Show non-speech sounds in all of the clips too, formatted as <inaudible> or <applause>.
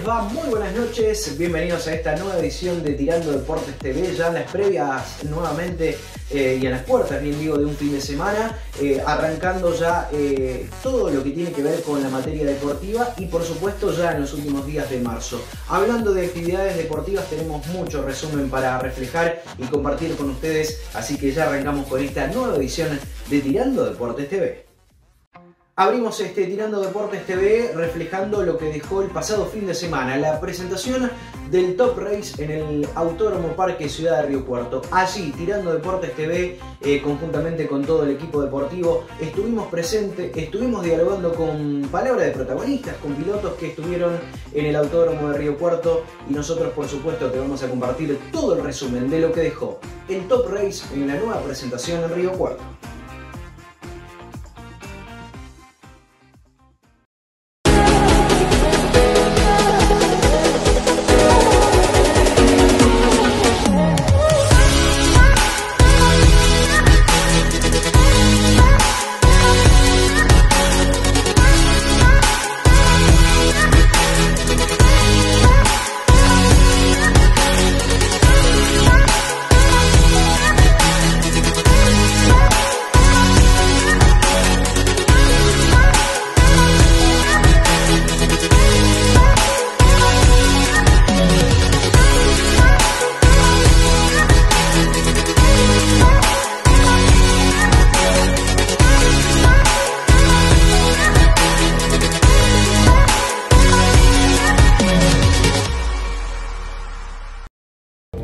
Amigos televidentes, ¿cómo les va? Muy buenas noches, bienvenidos a esta nueva edición de Tirando Deportes TV, ya en las previas nuevamente eh, y en las puertas, bien digo, de un fin de semana, eh, arrancando ya eh, todo lo que tiene que ver con la materia deportiva y por supuesto ya en los últimos días de marzo. Hablando de actividades deportivas tenemos mucho resumen para reflejar y compartir con ustedes, así que ya arrancamos con esta nueva edición de Tirando Deportes TV. Abrimos este Tirando Deportes TV reflejando lo que dejó el pasado fin de semana, la presentación del Top Race en el Autódromo Parque Ciudad de Río Cuarto. Allí, Tirando Deportes TV, eh, conjuntamente con todo el equipo deportivo, estuvimos presentes, estuvimos dialogando con palabras de protagonistas, con pilotos que estuvieron en el Autódromo de Río Cuarto y nosotros, por supuesto, te vamos a compartir todo el resumen de lo que dejó el Top Race en la nueva presentación en Río Cuarto.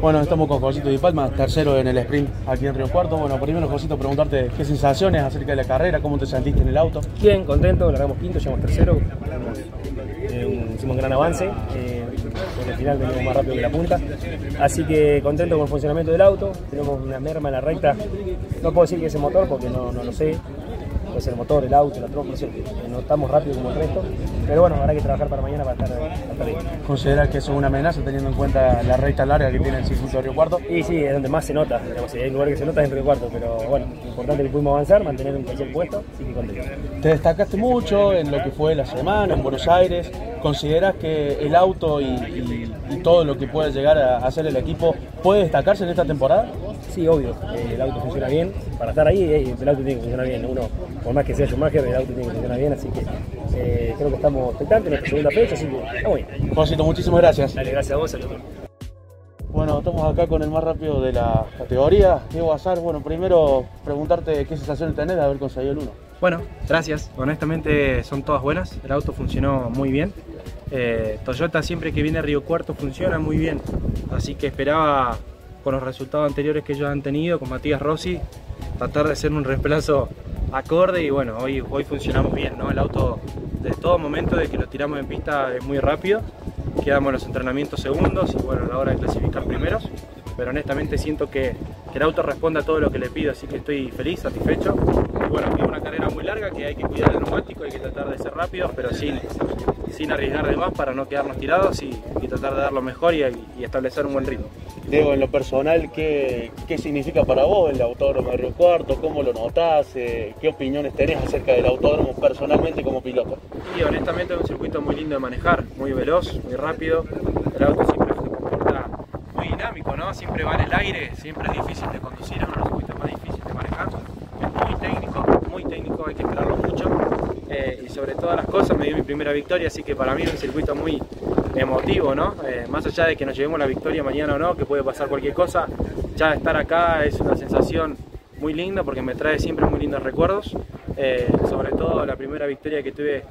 Bueno, estamos con Josito Di Palma, tercero en el sprint aquí en Río Cuarto. Bueno, primero Josito, preguntarte qué sensaciones acerca de la carrera, cómo te sentiste en el auto. Bien, contento, largamos quinto, llegamos tercero, eh, hicimos un gran avance, eh, en final venimos más rápido que la punta, así que contento con el funcionamiento del auto, tenemos una merma en la recta, no puedo decir que es el motor porque no, no lo sé, puede ser el motor, el auto, la trompa, no sé, no estamos rápido como el resto, pero bueno, habrá que trabajar para mañana para estar, para estar bien. ¿Consideras que eso es una amenaza teniendo en cuenta la recta larga que tiene el circuito de Río Cuarto? Y sí, es donde más se nota, digamos, si hay lugar que se nota es en Río Cuarto, pero bueno, lo importante es que pudimos avanzar, mantener un tercer puesto, que contento. Te destacaste mucho en lo que fue la semana en Buenos Aires. ¿Consideras que el auto y, y- y todo lo que pueda llegar a hacer el equipo puede destacarse en esta temporada? Sí, obvio, eh, el auto funciona bien. Para estar ahí, eh, el auto tiene que funcionar bien. Uno, por más que sea Schumacher, el auto tiene que funcionar bien. Así que eh, creo que estamos expectantes en nuestra segunda fecha, así que estamos bien. Josito, muchísimas gracias. Dale, gracias a vos, a todos. Bueno, estamos acá con el más rápido de la categoría, Diego Azar. Bueno, primero preguntarte qué sensaciones tenés de haber conseguido el 1. Bueno, gracias. Honestamente son todas buenas. El auto funcionó muy bien. Eh, Toyota siempre que viene a Río Cuarto funciona muy bien. Así que esperaba con los resultados anteriores que ellos han tenido con Matías Rossi tratar de hacer un reemplazo acorde y bueno, hoy, hoy funcionamos bien. ¿no? El auto de todo momento de que lo tiramos en pista es muy rápido. Quedamos en los entrenamientos segundos y bueno, a la hora de clasificar primeros. Pero honestamente siento que, que el auto responde a todo lo que le pido, así que estoy feliz, satisfecho. Y bueno, es una carrera muy larga que hay que cuidar el neumático, hay que tratar de ser rápidos, pero sin, sin arriesgar de más para no quedarnos tirados y, tratar de dar lo mejor y establecer un buen ritmo. Diego, en lo personal, ¿qué, qué significa para vos el autódromo de Río Cuarto? ¿Cómo lo notás? Eh, ¿Qué opiniones tenés acerca del autódromo personalmente como piloto? Y honestamente es un circuito muy lindo de manejar, muy veloz, muy rápido. El auto siempre se comporta muy dinámico, ¿no? Siempre va en el aire, siempre es difícil de conducir, es uno de los circuitos más difíciles de manejar. Es muy técnico, muy técnico, hay que esperarlo mucho. Eh, y sobre todas las cosas me dio mi primera victoria, así que para mí es un circuito muy emotivo, ¿no? Eh, más allá de que nos llevemos la victoria mañana o no, que puede pasar cualquier cosa, ya estar acá es una sensación muy linda porque me trae siempre muy lindos recuerdos. Eh, sobre todo la primera victoria que tuve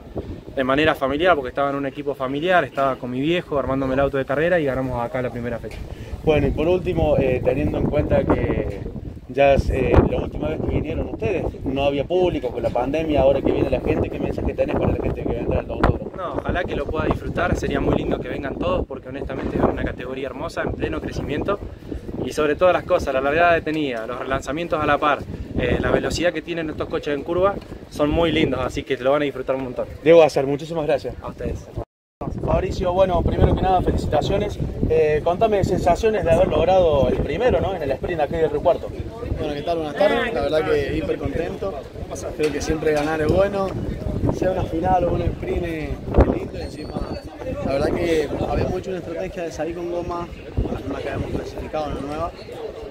de manera familiar, porque estaba en un equipo familiar, estaba con mi viejo armándome el auto de carrera y ganamos acá la primera fecha. Bueno, y por último, eh, teniendo en cuenta que ya eh, la última vez que vinieron ustedes, no había público con la pandemia, ahora que viene la gente, ¿qué mensaje tenés para la gente que vendrá al autódromo? No, ojalá que lo pueda disfrutar, sería muy lindo que vengan todos porque honestamente es una categoría hermosa, en pleno crecimiento y sobre todas las cosas, la largada detenida, los relanzamientos a la par, eh, la velocidad que tienen estos coches en curva son muy lindos, así que lo van a disfrutar un montón. Diego Azar, muchísimas gracias. A ustedes. Fabricio, bueno, primero que nada, felicitaciones. Eh, contame sensaciones de haber logrado el primero, ¿no? En el sprint aquí del Cuarto. Bueno, ¿qué tal? Buenas tardes. La verdad que hiper contento. Creo que siempre ganar es bueno. Sea una final o un sprint es lindo encima La verdad que habíamos hecho una estrategia de salir con goma, la misma que habíamos clasificado la nueva.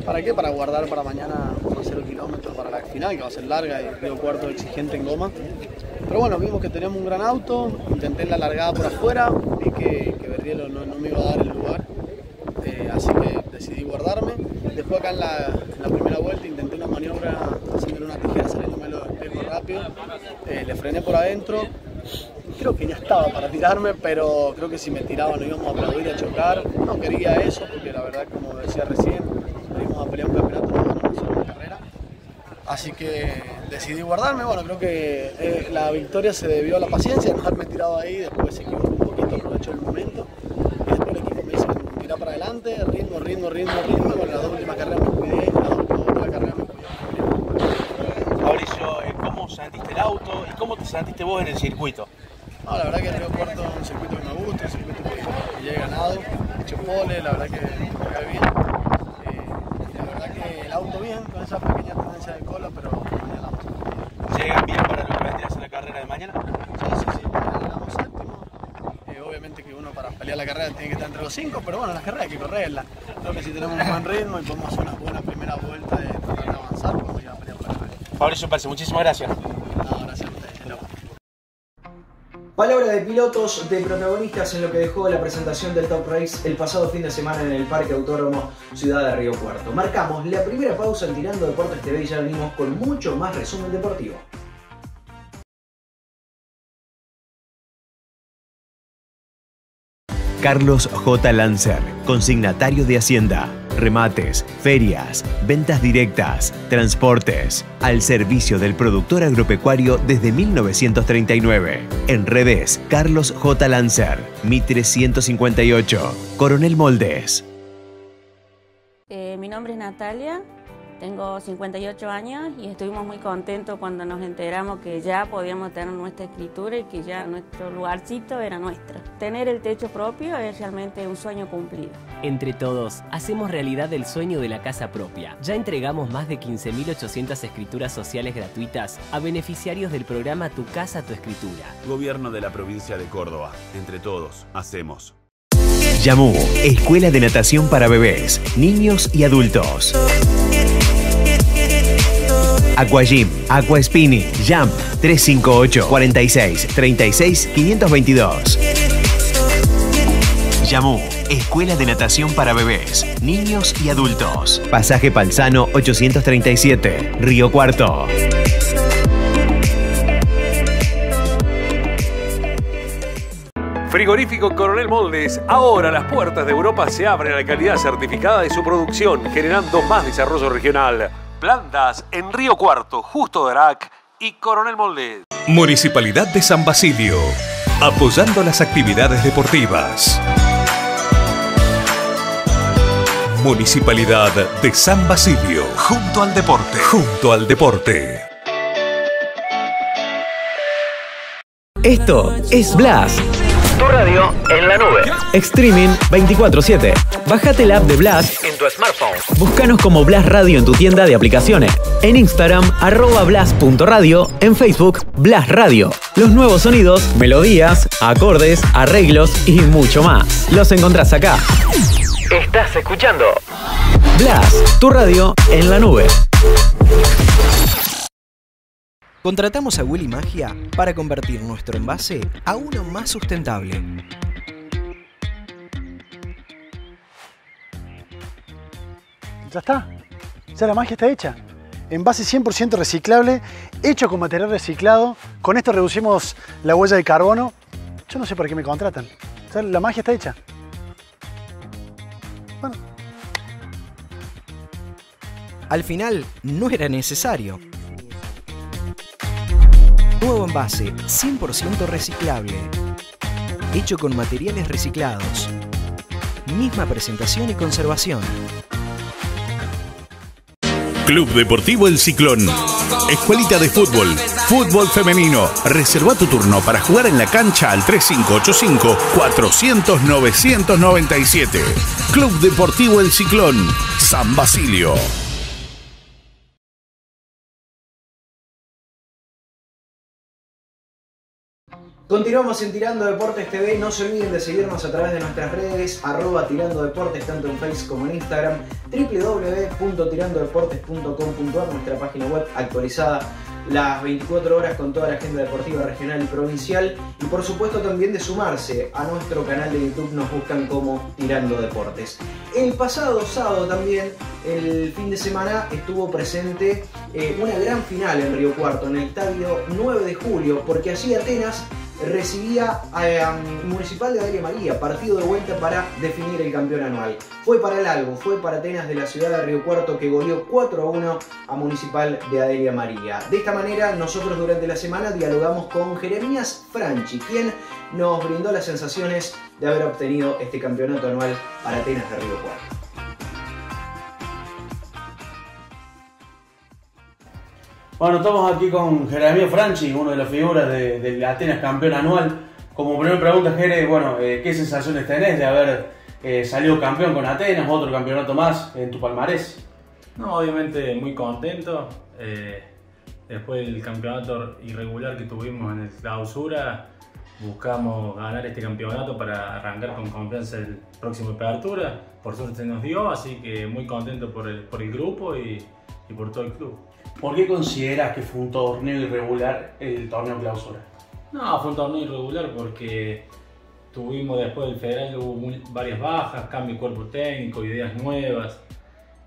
¿Para qué? Para guardar para mañana hacer el kilómetro para la final, que va a ser larga y Río Cuarto exigente en goma. Pero bueno, vimos que teníamos un gran auto, intenté la largada por afuera, vi que, que Berrielo no, no me iba a dar el lugar, eh, así que decidí guardarme. Después acá en la, en la primera vuelta intenté una maniobra haciendo una tijera, saliéndome espejos rápido, eh, le frené por adentro, creo que ya estaba para tirarme, pero creo que si me tiraba no íbamos a aplaudir a chocar. No quería eso, porque la verdad, como decía recién, íbamos a pelear un campeonato, no una carrera. Así que decidí guardarme. Bueno, creo que eh, la victoria se debió a la paciencia, no haberme tirado ahí, después se equivocó un poquito, aprovechó el momento. Y después el equipo me dice, tira para adelante, ritmo, ritmo, ritmo, ritmo. Bueno, las dos últimas carreras me cuidé, las dos últimas carreras me cuidé. Mauricio, eh, ¿cómo sentiste el auto y cómo te sentiste vos en el circuito? No, la verdad que el Río Cuarto es un circuito que me gusta, un circuito que, ya he ganado, he hecho pole, la verdad que me cae bien. Eh, la verdad que el auto bien, con esa pequeña tendencia de cola, pero mañana vamos. ¿Llegan bien para lo que vendría a ser la carrera de mañana? Sí, sí, sí, mañana ganamos séptimo. Eh, obviamente que uno para pelear la carrera tiene que estar entre los cinco, pero bueno, la carrera hay que correrla. Creo que si tenemos un buen ritmo y podemos hacer una buena primera vuelta de tratar de avanzar, podemos ir a pelear Mauricio Perse, muchísimas gracias. Gracias a. Palabra de pilotos, de protagonistas en lo que dejó la presentación del Top Race el pasado fin de semana en el Parque Autódromo Ciudad de Río Cuarto. Marcamos la primera pausa en Tirando Deportes TV y ya venimos con mucho más resumen deportivo. Carlos J. Lancer, consignatario de Hacienda, remates, ferias, ventas directas, transportes, al servicio del productor agropecuario desde 1939. En redes, Carlos J. Lancer, Mitre 158, Coronel Moldes. Eh, mi nombre es Natalia, tengo 58 años y estuvimos muy contentos cuando nos enteramos que ya podíamos tener nuestra escritura y que ya nuestro lugarcito era nuestro. Tener el techo propio es realmente un sueño cumplido. Entre todos, hacemos realidad el sueño de la casa propia. Ya entregamos más de 15.800 escrituras sociales gratuitas a beneficiarios del programa Tu Casa, Tu Escritura. Gobierno de la provincia de Córdoba. Entre todos, hacemos. Yamu, Escuela de Natación para Bebés, Niños y Adultos. Aquagym, Aqua Spinning, Jump 358 46 36 522. Yamu, Escuela de Natación para Bebés, Niños y Adultos. Pasaje Palzano 837, Río Cuarto. Frigorífico Coronel Moldes, ahora las puertas de Europa se abren a la calidad certificada de su producción, generando más desarrollo regional. Plantas en Río Cuarto, Justo Drac y Coronel Moldes. Municipalidad de San Basilio, apoyando las actividades deportivas. Municipalidad de San Basilio, junto al deporte. Junto al deporte. Esto es Blast. Tu radio en la nube. Streaming 24-7. Bájate la app de Blast En tu smartphone. Búscanos como Blast Radio en tu tienda de aplicaciones. En Instagram, arroba blast.radio. En Facebook, Blast Radio. Los nuevos sonidos, melodías, acordes, arreglos y mucho más. Los encontrás acá. Estás escuchando. Blast, tu radio en la nube. Contratamos a Willy Magia para convertir nuestro envase a uno más sustentable. Ya está. Ya la magia está hecha. Envase 100% reciclable, hecho con material reciclado. Con esto reducimos la huella de carbono. Yo no sé por qué me contratan. Ya la magia está hecha. Al final, no era necesario. Nuevo envase 100% reciclable. Hecho con materiales reciclados. Misma presentación y conservación. Club Deportivo El Ciclón. Escuelita de fútbol. Fútbol femenino. Reserva tu turno para jugar en la cancha al 3585-400-997. Club Deportivo El Ciclón. San Basilio. Continuamos en Tirando Deportes TV, no se olviden de seguirnos a través de nuestras redes, arroba Tirando Deportes, tanto en Facebook como en Instagram, www.tirandodeportes.com.ar, nuestra página web actualizada las 24 horas con toda la agenda deportiva regional y provincial y por supuesto también de sumarse a nuestro canal de YouTube nos buscan como Tirando Deportes. El pasado sábado también, el fin de semana, estuvo presente eh, una gran final en Río Cuarto, en el estadio 9 de julio, porque allí Atenas recibía a Municipal de Adelia María, partido de vuelta para definir el campeón anual. Fue para el algo, fue para Atenas de la ciudad de Río Cuarto que goleó 4 a 1 a Municipal de Adelia María. De esta manera, nosotros durante la semana dialogamos con Jeremías Franchi, quien nos brindó las sensaciones de haber obtenido este campeonato anual para Atenas de Río Cuarto. Bueno, estamos aquí con Jeremías Franchi, uno de las figuras de Atenas campeón anual. Como primera pregunta, Jere, bueno, eh, ¿qué sensaciones tenés de haber eh, salido campeón con Atenas, otro campeonato más en tu palmarés? No, obviamente muy contento. Eh, después del campeonato irregular que tuvimos en el clausura, buscamos ganar este campeonato para arrancar con confianza el próximo apertura. Por suerte se nos dio, así que muy contento por el, por el grupo y por todo el club. ¿Por qué consideras que fue un torneo irregular el torneo clausura? No, fue un torneo irregular porque tuvimos después del federal hubo varias bajas, cambio de cuerpo técnico, ideas nuevas,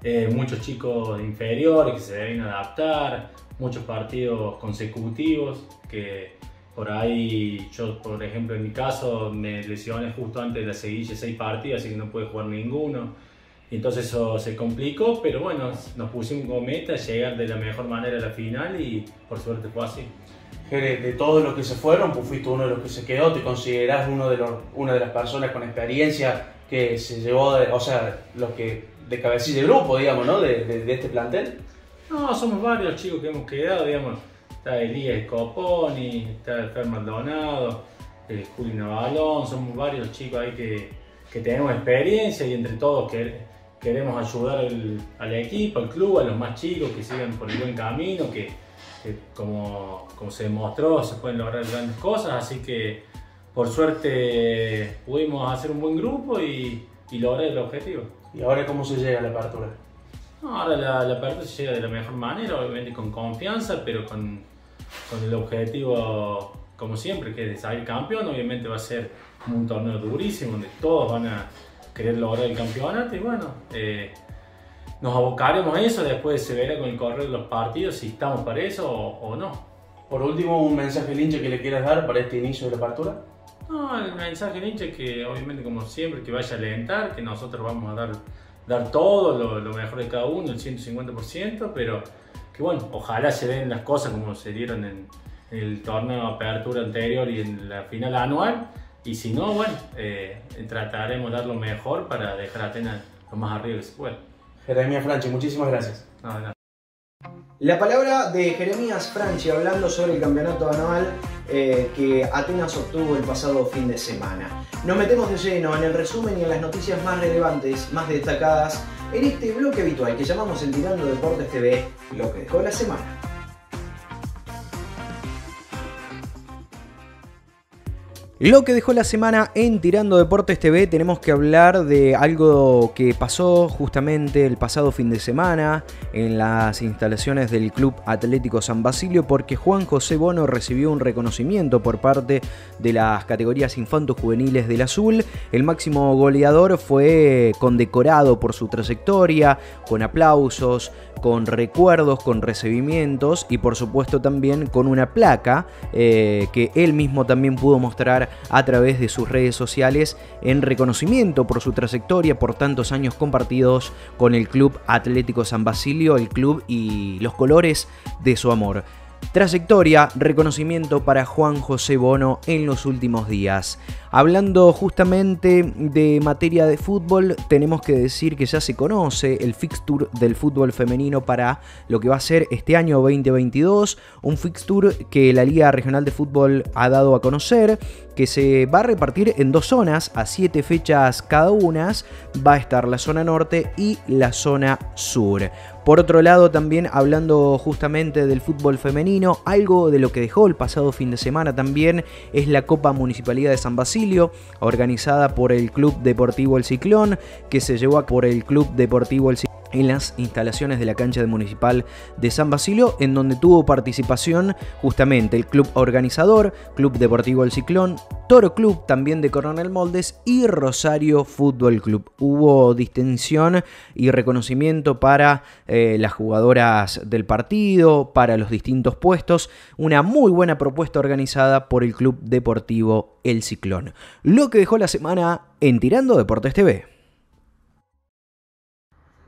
eh, muchos chicos inferiores que se deben adaptar, muchos partidos consecutivos que por ahí yo por ejemplo en mi caso me lesioné justo antes de la seguilla seis partidos así que no pude jugar ninguno entonces eso se complicó, pero bueno, nos pusimos como meta llegar de la mejor manera a la final y por suerte fue así. Jere, de todos los que se fueron, pues fuiste uno de los que se quedó, ¿te considerás uno de los, una de las personas con experiencia que se llevó, o sea, los que de cabecilla de grupo, digamos, ¿no? De, de, este plantel. No, somos varios chicos que hemos quedado, digamos. Está Elías Coponi, está Fer Maldonado, el Juli Navalón, somos varios chicos ahí que, que tenemos experiencia y entre todos que queremos ayudar al, equipo, al club, a los más chicos que sigan por el buen camino, que, como, como, se demostró se pueden lograr grandes cosas, así que por suerte pudimos hacer un buen grupo y, lograr el objetivo. ¿Y ahora cómo se llega a la apertura? ahora la, la, apertura se llega de la mejor manera, obviamente con confianza, pero con, con el objetivo, como siempre, que es salir campeón, obviamente va a ser un torneo durísimo, donde todos van a querer lograr el campeonato y bueno, eh, nos abocaremos a eso, después se verá con el correr de los partidos si estamos para eso o, no. Por último, un mensaje hincha que le quieras dar para este inicio de la apertura. No, el mensaje hincha es que obviamente como siempre que vaya a alentar, que nosotros vamos a dar, dar todo, lo, mejor de cada uno, el 150%, pero que bueno, ojalá se den las cosas como se dieron en, en el torneo de apertura anterior y en la final anual y si no, bueno, eh, trataremos de dar lo mejor para dejar a Atenas lo más arriba que se pueda. Jeremías Franchi, muchísimas gracias. La palabra de Jeremías Franchi hablando sobre el campeonato anual eh, que Atenas obtuvo el pasado fin de semana. Nos metemos de lleno en el resumen y en las noticias más relevantes, más destacadas en este bloque habitual que llamamos en Tirando Deportes TV, lo que dejó la semana. Lo que dejó la semana en Tirando Deportes TV, tenemos que hablar de algo que pasó justamente el pasado fin de semana en las instalaciones del Club Atlético San Basilio, porque Juan José Bono recibió un reconocimiento por parte de las categorías infantos juveniles del Azul. El máximo goleador fue condecorado por su trayectoria, con aplausos, con recuerdos, con recibimientos y por supuesto también con una placa eh, que él mismo también pudo mostrar a través de sus redes sociales en reconocimiento por su trayectoria, por tantos años compartidos con el Club Atlético San Basilio, el club y los colores de su amor. Trayectoria, reconocimiento para Juan José Bono en los últimos días. Hablando justamente de materia de fútbol, tenemos que decir que ya se conoce el fixture del fútbol femenino para lo que va a ser este año 2022, un fixture que la Liga Regional de Fútbol ha dado a conocer, que se va a repartir en dos zonas, a siete fechas cada una, va a estar la zona norte y la zona sur. Por otro lado, también hablando justamente del fútbol femenino, algo de lo que dejó el pasado fin de semana también es la Copa Municipalidad de San Basilio, organizada por el Club Deportivo El Ciclón, que se llevó por el Club Deportivo El Ciclón en las instalaciones de la cancha de municipal de San Basilio, en donde tuvo participación justamente el club organizador, Club Deportivo El Ciclón, Toro Club también de Coronel Moldes y Rosario Fútbol Club. Hubo distinción y reconocimiento para eh, las jugadoras del partido, para los distintos puestos, una muy buena propuesta organizada por el Club Deportivo El Ciclón. Lo que dejó la semana en Tirando Deportes TV.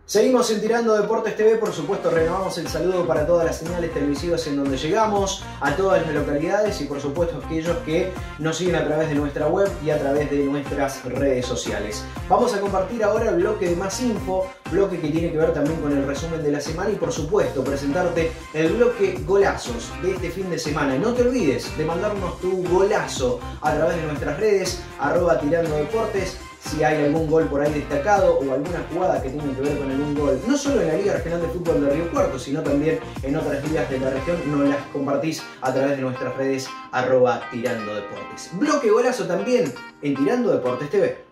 Seguimos en Tirando Deportes TV, por supuesto renovamos el saludo para todas las señales televisivas en donde llegamos, a todas las localidades y por supuesto aquellos que nos siguen a través de nuestra web y a través de nuestras redes sociales. Vamos a compartir ahora el bloque de más info, bloque que tiene que ver también con el resumen de la semana y por supuesto presentarte el bloque golazos de este fin de semana. No te olvides de mandarnos tu golazo a través de nuestras redes, arroba tirando deportes, si hay algún gol por ahí destacado o alguna jugada que tenga que ver con algún gol, no solo en la Liga Regional de Fútbol de Río Cuarto, sino también en otras ligas de la región, nos las compartís a través de nuestras redes arroba tirando deportes. Bloque golazo también en Tirando Deportes TV.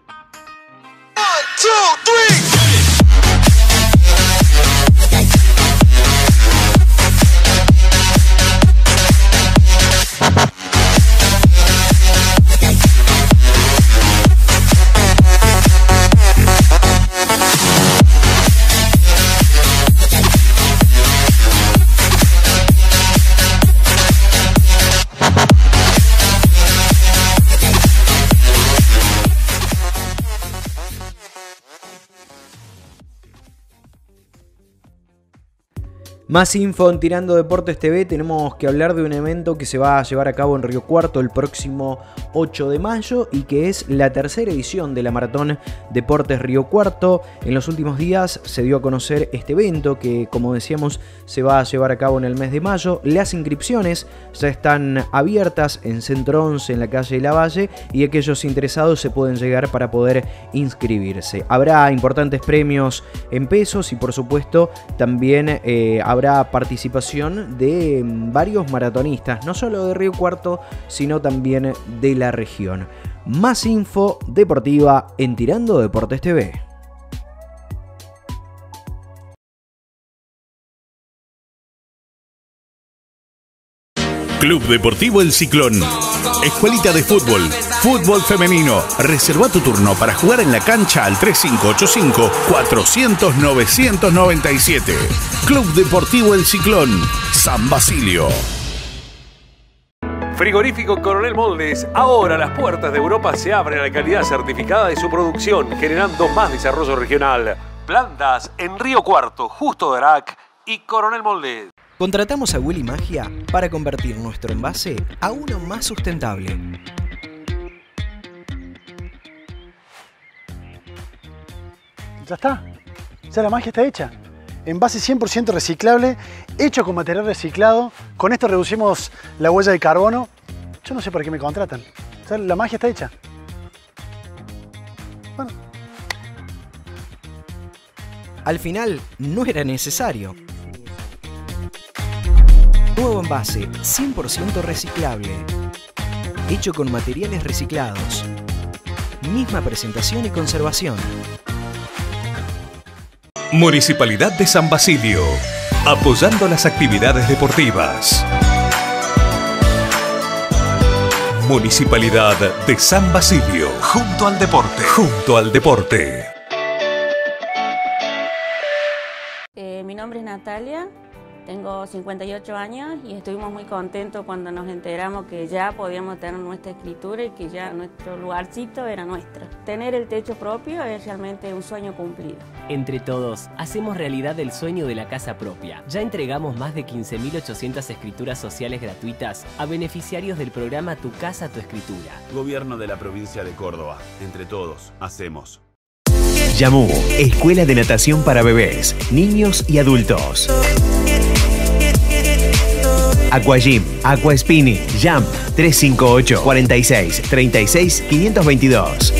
Más info en Tirando Deportes TV, tenemos que hablar de un evento que se va a llevar a cabo en Río Cuarto el próximo 8 de mayo y que es la tercera edición de la Maratón Deportes Río Cuarto. En los últimos días se dio a conocer este evento que, como decíamos, se va a llevar a cabo en el mes de mayo. Las inscripciones ya están abiertas en Centro 11 en la calle La Valle y aquellos interesados se pueden llegar para poder inscribirse. Habrá importantes premios en pesos y por supuesto también eh, participación de varios maratonistas, no solo de Río Cuarto, sino también de la región. Más info deportiva en Tirando Deportes TV. Club Deportivo El Ciclón. Escuelita de fútbol, fútbol femenino. Reserva tu turno para jugar en la cancha al 3585 400 997. Club Deportivo El Ciclón, San Basilio. Frigorífico Coronel Moldes. Ahora las puertas de Europa se abren a la calidad certificada de su producción, generando más desarrollo regional. Plantas en Río Cuarto, Justo de Arac y Coronel Moldes. Contratamos a Willy Magia para convertir nuestro envase a uno más sustentable. Ya está. Ya la magia está hecha. Envase 100% reciclable, hecho con material reciclado. Con esto reducimos la huella de carbono. Yo no sé para qué me contratan. Ya la magia está hecha. Bueno. Al final, no era necesario. Nuevo envase 100% reciclable. Hecho con materiales reciclados. Misma presentación y conservación. Municipalidad de San Basilio. Apoyando las actividades deportivas. Municipalidad de San Basilio. Junto al deporte. Junto al deporte. Eh, mi nombre es Natalia, tengo 58 años y estuvimos muy contentos cuando nos enteramos que ya podíamos tener nuestra escritura y que ya nuestro lugarcito era nuestro. Tener el techo propio es realmente un sueño cumplido. Entre todos, hacemos realidad el sueño de la casa propia. Ya entregamos más de 15.800 escrituras sociales gratuitas a beneficiarios del programa Tu Casa, Tu Escritura. Gobierno de la provincia de Córdoba. Entre todos, hacemos. Yamu, Escuela de Natación para Bebés, Niños y Adultos. Aquagym, Aqua Spinning, Jump 358 46 36 522.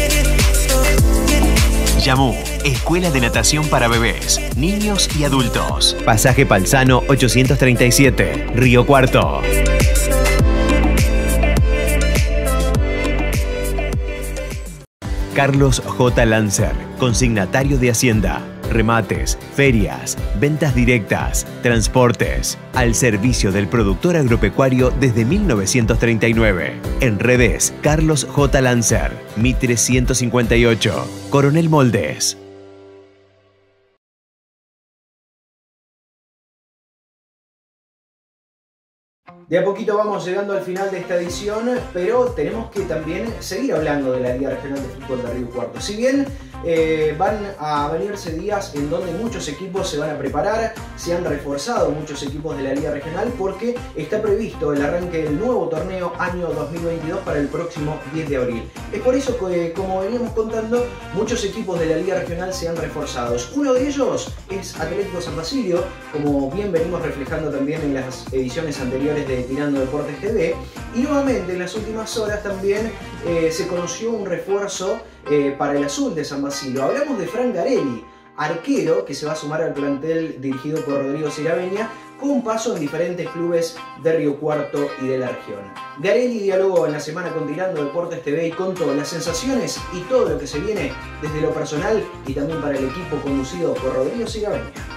Yamu, Escuela de Natación para Bebés, Niños y Adultos. Pasaje Palzano 837, Río Cuarto. Carlos J. Lancer, consignatario de Hacienda, remates, ferias, ventas directas, transportes, al servicio del productor agropecuario desde 1939. En redes, Carlos J. Lancer, Mitre 158, Coronel Moldes. De a poquito vamos llegando al final de esta edición, pero tenemos que también seguir hablando de la Liga Regional de Fútbol de Río Cuarto. Si bien eh, van a venirse días en donde muchos equipos se van a preparar, se han reforzado muchos equipos de la Liga Regional porque está previsto el arranque del nuevo torneo año 2022 para el próximo 10 de abril. Es por eso que, como veníamos contando, muchos equipos de la Liga Regional se han reforzado. Uno de ellos es Atlético San Basilio, como bien venimos reflejando también en las ediciones anteriores de Tirando Deportes TV. Y nuevamente en las últimas horas también eh, se conoció un refuerzo eh, para el azul de San Basilio. Hablamos de Fran Garelli, arquero que se va a sumar al plantel dirigido por Rodrigo Siraveña con paso en diferentes clubes de Río Cuarto y de la región. Garelli dialogó en la semana con Tirando Deportes TV y contó las sensaciones y todo lo que se viene desde lo personal y también para el equipo conducido por Rodrigo Siraveña.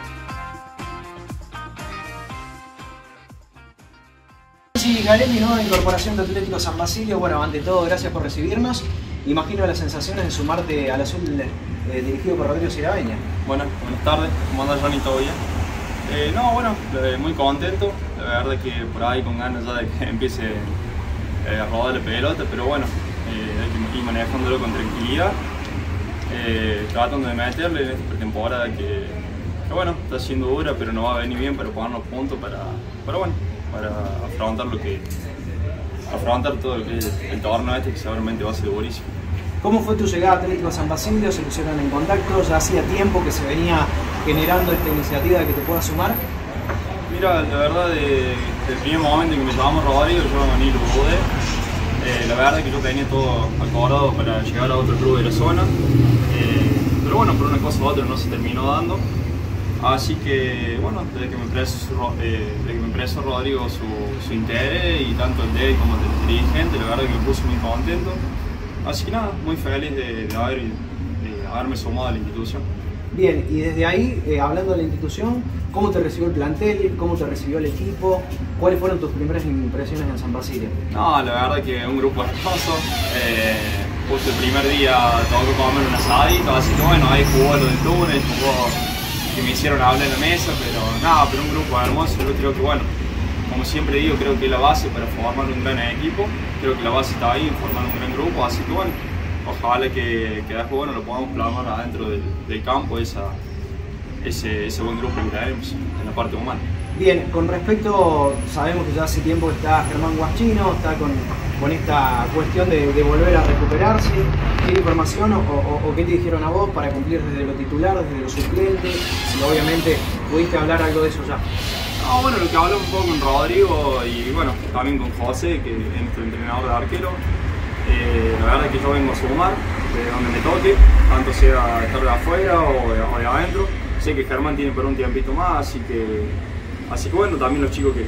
Garelli, nueva incorporación de Atlético San Basilio. Bueno, ante todo, gracias por recibirnos. Imagino las sensaciones de sumarte al azul eh, dirigido por Rodrigo Siraveña. Bueno, buenas tardes. ¿Cómo andas, Johnny? ¿Todo bien? Eh, no, bueno, eh, muy contento. La verdad que por ahí con ganas ya de que <laughs> empiece a rodar la pelota, pero bueno, hay que ir manejándolo con tranquilidad. Tratando de meterle en esta pretemporada que, que, bueno, está siendo dura, pero no va a venir bien para ponernos puntos para, para, bueno, para afrontar lo que afrontar todo lo que es el torneo este que seguramente va a ser durísimo. ¿Cómo fue tu llegada a Atlético San Basilio? ¿Se pusieron en contacto? ¿Ya hacía tiempo que se venía generando esta iniciativa de que te puedas sumar? Mira, la verdad, de, del primer momento en que me llamamos Rodrigo, yo ni lo dudé. Eh, la verdad es que yo tenía todo acordado para llegar a otro club de la zona. Eh, pero bueno, por una cosa u otra no se terminó dando. Así que, bueno, desde que me impreso, eh, desde que me impreso Rodrigo su, su interés y tanto el de él como el del dirigente, la verdad que me puse muy contento. Así que nada, muy feliz de, de, haber, de haberme sumado a la institución. Bien, y desde ahí, eh, hablando de la institución, ¿cómo te recibió el plantel? ¿Cómo te recibió el equipo? ¿Cuáles fueron tus primeras impresiones en San Basilio? No, la verdad que un grupo hermoso. Eh, justo el primer día tocó comer un asadito, así que bueno, ahí jugó lo del túnel, jugó me hicieron hablar en la mesa, pero nada, pero un grupo hermoso. Yo creo que bueno, como siempre digo, creo que es la base para formar un gran equipo. Creo que la base está ahí, formar un gran grupo, así que bueno, ojalá que, que después bueno, lo podamos plasmar adentro del, del campo, esa, ese, ese, buen grupo que tenemos en la parte humana. Bien, con respecto, sabemos que ya hace tiempo está Germán Guachino, está con, con esta cuestión de, volver a recuperarse. ¿Qué información o, qué te dijeron a vos para cumplir desde lo titular, desde lo suplente? Si obviamente pudiste hablar algo de eso ya. No, bueno, lo que hablé un poco con Rodrigo y bueno, también con José, que es nuestro entrenador de arquero. Eh, la verdad es que yo vengo a sumar de donde me toque, tanto sea estar de afuera o de, o de adentro. Sé que Germán tiene por un tiempito más, así que, así que bueno, también los chicos que,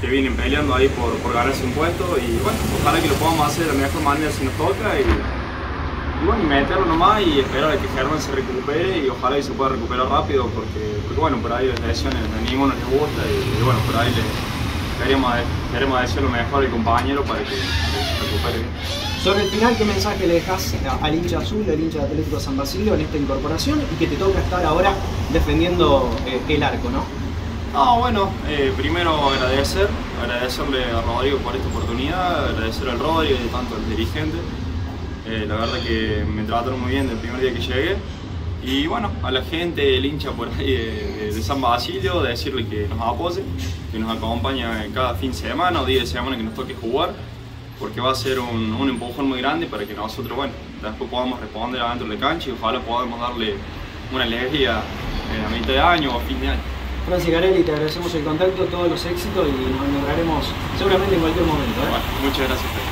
que, vienen peleando ahí por, por, ganarse un puesto y bueno, ojalá que lo podamos hacer de la mejor manera si nos toca y, y bueno, meterlo nomás y esperar a que Germán se recupere y ojalá que se pueda recuperar rápido porque, bueno, por ahí las lesiones a ninguno les gusta y, y bueno, por ahí le, queremos, queremos decir lo mejor al compañero para que, que se recupere bien. Sobre el final, ¿qué mensaje le dejas al hincha azul, al hincha de Atlético San Basilio en esta incorporación y que te toca estar ahora defendiendo eh, el arco, no? No, bueno, eh, primero agradecer, agradecerle a Rodrigo por esta oportunidad, agradecer al Rodrigo y tanto al dirigente. Eh, la verdad que me trataron muy bien del primer día que llegué. Y bueno, a la gente, el hincha por ahí de, San Basilio, decirle que nos apoye, que nos acompaña cada fin de semana o día de semana que nos toque jugar porque va a ser un, empujón muy grande para que nosotros, bueno, después podamos responder adentro de la cancha y ojalá podamos darle una alegría a mitad de año o a fin de año. Francis Garelli, te agradecemos el contacto, todos los éxitos y nos encontraremos seguramente en cualquier momento. ¿eh? Bueno, muchas gracias.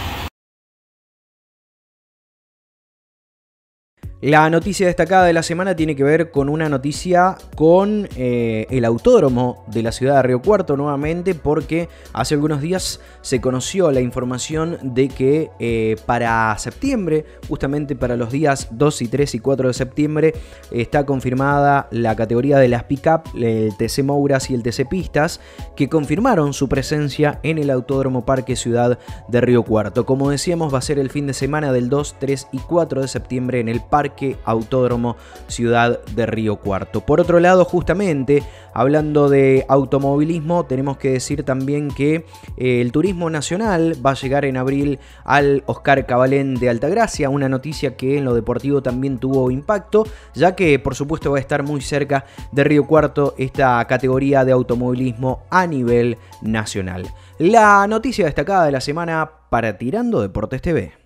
La noticia destacada de la semana tiene que ver con una noticia con eh, el autódromo de la ciudad de Río Cuarto nuevamente porque hace algunos días se conoció la información de que eh, para septiembre, justamente para los días 2 y 3 y 4 de septiembre, está confirmada la categoría de las pick-up, el TC Mouras y el TC Pistas, que confirmaron su presencia en el Autódromo Parque Ciudad de Río Cuarto. Como decíamos, va a ser el fin de semana del 2, 3 y 4 de septiembre en el Parque Autódromo Ciudad de Río Cuarto. Por otro lado, justamente, hablando de automovilismo, tenemos que decir también que eh, el turismo nacional va a llegar en abril al Oscar Cabalén de Altagracia, una noticia que en lo deportivo también tuvo impacto, ya que por supuesto va a estar muy cerca de Río Cuarto esta categoría de automovilismo a nivel nacional. La noticia destacada de la semana para Tirando Deportes TV.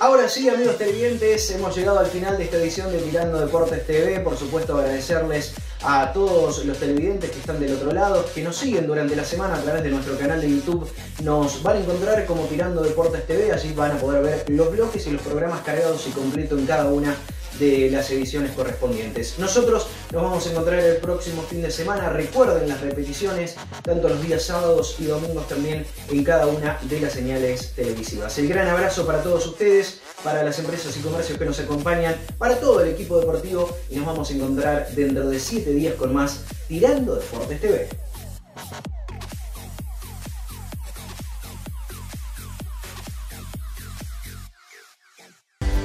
Ahora sí, amigos televidentes, hemos llegado al final de esta edición de Tirando Deportes TV. Por supuesto, agradecerles a todos los televidentes que están del otro lado, que nos siguen durante la semana a través de nuestro canal de YouTube. Nos van a encontrar como Tirando Deportes TV, allí van a poder ver los bloques y los programas cargados y completos en cada una de las ediciones correspondientes. Nosotros nos vamos a encontrar el próximo fin de semana. Recuerden las repeticiones, tanto los días sábados y domingos también en cada una de las señales televisivas. El gran abrazo para todos ustedes, para las empresas y comercios que nos acompañan, para todo el equipo deportivo y nos vamos a encontrar dentro de 7 días con más Tirando Deportes TV.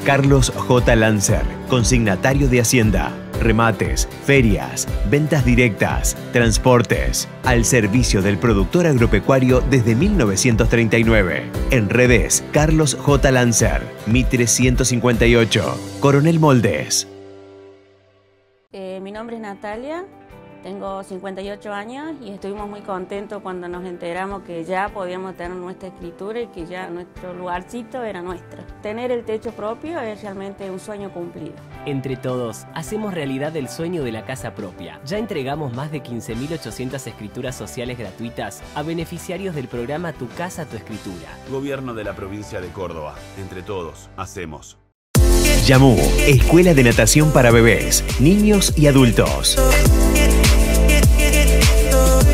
Carlos J. Lancer, consignatario de Hacienda, remates, ferias, ventas directas, transportes, al servicio del productor agropecuario desde 1939. En redes, Carlos J. Lancer, Mitre 158, Coronel Moldes. Eh, mi nombre es Natalia, tengo 58 años y estuvimos muy contentos cuando nos enteramos que ya podíamos tener nuestra escritura y que ya nuestro lugarcito era nuestro. Tener el techo propio es realmente un sueño cumplido. Entre todos, hacemos realidad el sueño de la casa propia. Ya entregamos más de 15.800 escrituras sociales gratuitas a beneficiarios del programa Tu Casa, Tu Escritura. Gobierno de la provincia de Córdoba. Entre todos, hacemos. Yamu, Escuela de Natación para Bebés, Niños y Adultos.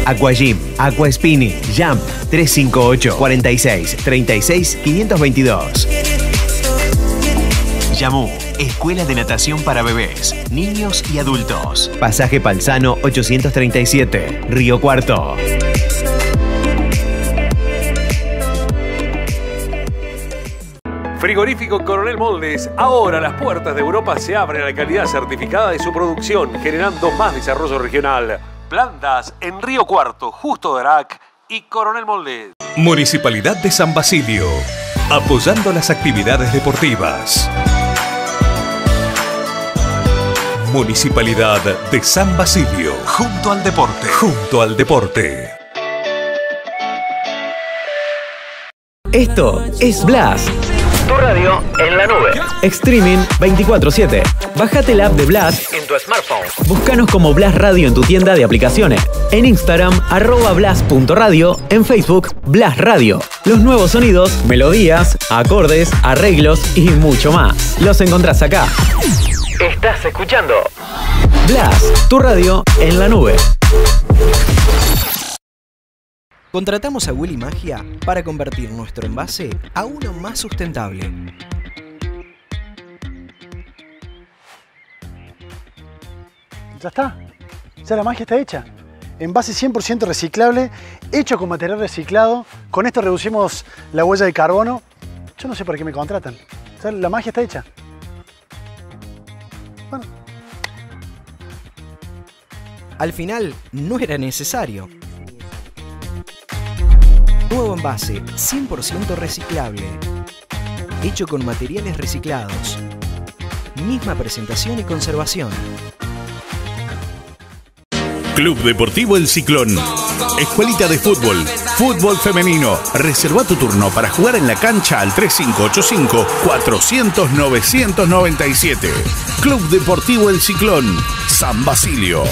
Aquagym, Aqua Spinning, Jump 358 46 36 522. Yamu, Escuela de Natación para Bebés, Niños y Adultos. Pasaje Palzano 837, Río Cuarto. Frigorífico Coronel Moldes, ahora las puertas de Europa se abren a la calidad certificada de su producción, generando más desarrollo regional. Plantas en Río Cuarto, Justo de Arac y Coronel Moldes. Municipalidad de San Basilio, apoyando las actividades deportivas. Municipalidad de San Basilio, junto al deporte. Junto al deporte. Esto es Blas. Tu radio en la nube. Streaming 24-7. Bájate la app de Blas. En tu smartphone. Búscanos como Blas Radio en tu tienda de aplicaciones. En Instagram, arroba blas.radio. En Facebook, Blas Radio. Los nuevos sonidos, melodías, acordes, arreglos y mucho más. Los encontrás acá. Estás escuchando Blas, tu radio en la nube. Contratamos a Willy Magia para convertir nuestro envase a uno más sustentable. Ya está. Ya la magia está hecha. Envase 100% reciclable, hecho con material reciclado. Con esto reducimos la huella de carbono. Yo no sé para qué me contratan. Ya la magia está hecha. Bueno, Al final, no era necesario. Envase 100% reciclable. Hecho con materiales reciclados. Misma presentación y conservación. Club Deportivo El Ciclón. Escuelita de fútbol. Fútbol femenino. Reserva tu turno para jugar en la cancha al 3585 400 997. Club Deportivo El Ciclón. San Basilio.